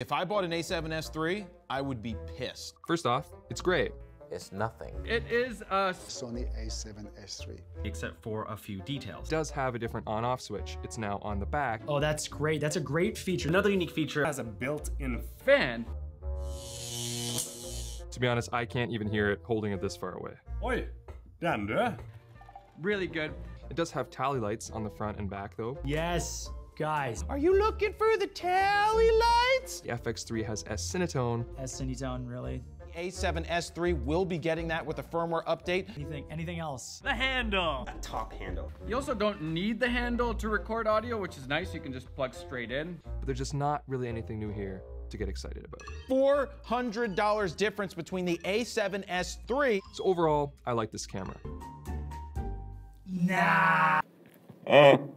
If I bought an A7S III, I would be pissed. First off, it's great. It's nothing. It is a Sony a7S III. except for a few details. It does have a different on-off switch. It's now on the back. Oh, that's great. That's a great feature. Another unique feature has a built-in fan. To be honest, I can't even hear it holding it this far away. Oi, Dander. Really good. It does have tally lights on the front and back though. Yes, guys. Are you looking for the tally lights? The FX3 has S-Cinetone. S Cinetone, really. The A7S III will be getting that with a firmware update. Anything, anything else? The handle. The Top handle. You also don't need the handle to record audio, which is nice. You can just plug straight in. But there's just not really anything new here to get excited about. $400 difference between the A7S III. So overall, I like this camera. Nah. Oh.